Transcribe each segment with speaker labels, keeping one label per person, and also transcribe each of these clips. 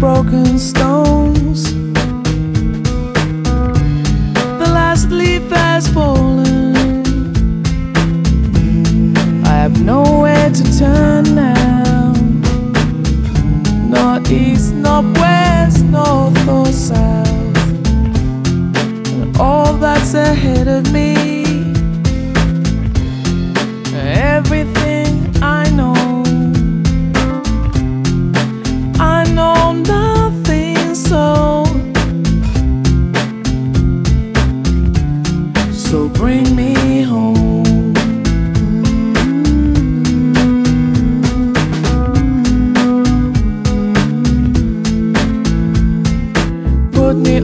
Speaker 1: broken stones. The last leaf has fallen. I have nowhere to turn now. Not east, not west, north or south. And all that's ahead of me.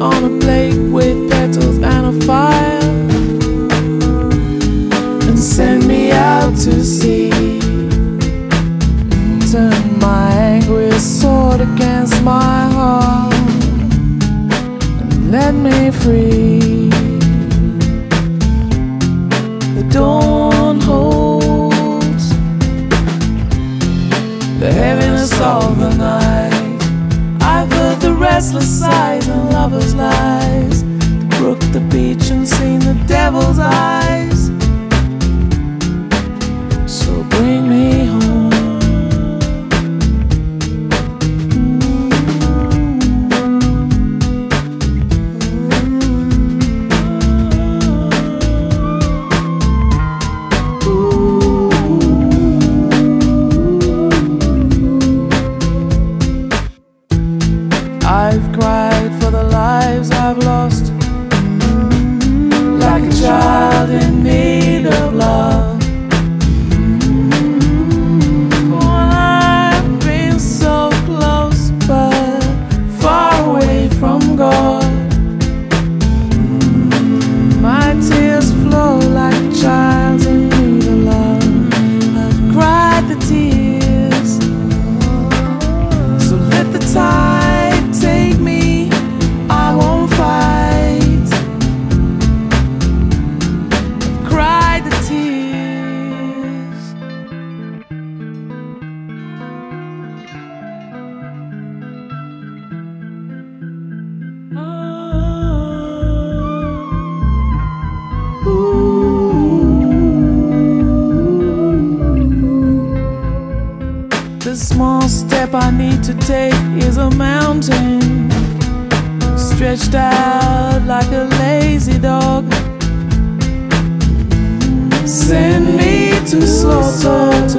Speaker 1: On a plate with petals and a fire. And send me out to sea. Turn my angry sword against my heart. And let me free. Sighs and lovers' lies. The brook, the beach, and seen the devil's eyes. Small step I need to take is a mountain stretched out like a lazy dog. Send me to slaughter.